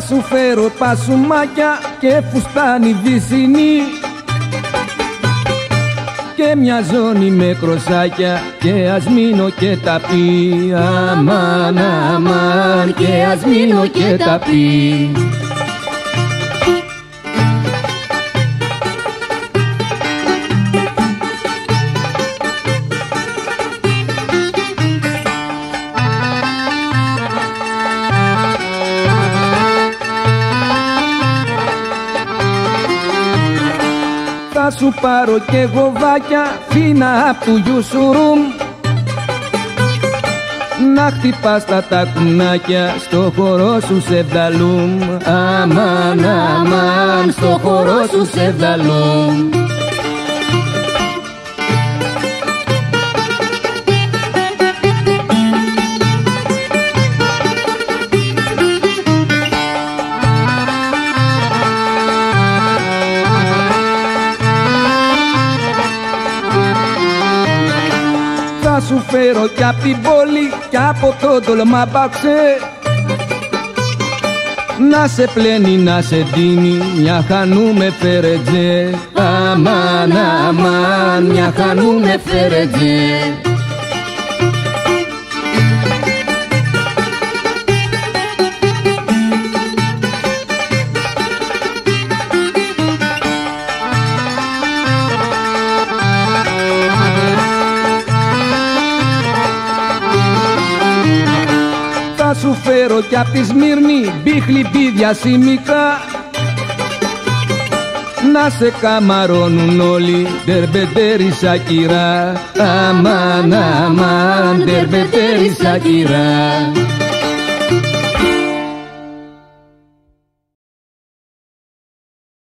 Θα σου φέρω πασουμάκια και φουστάνι βυσινή και μια ζώνη με κροσάκια και ας μείνω και τα πει. Αμάν αμάν και ας μείνω και τα πει Θα σου πάρω και γοβάκια φίνα απ' του γιου σου ρουμ να χτυπάς τα τακουνάκια στο χώρο σου σε βδαλούμ Αμάν, αμάν, στο χώρο σου σε βδαλούμ σου φέρω κι απ' την πόλη κι από το τολμάπαξε να σε πλένει, να σε δίνει μια χανού με φερετζέ Αμάν, αμάν, μια χανού με φερετζέ σου φέρω κι απ' τη Σμύρνη μπίχλι πίδια σημικά. Να σε καμαρώνουν όλοι ντερμπετέρι σακυρά. Αμάν, αμάν, ντερμπετέρι σακυρά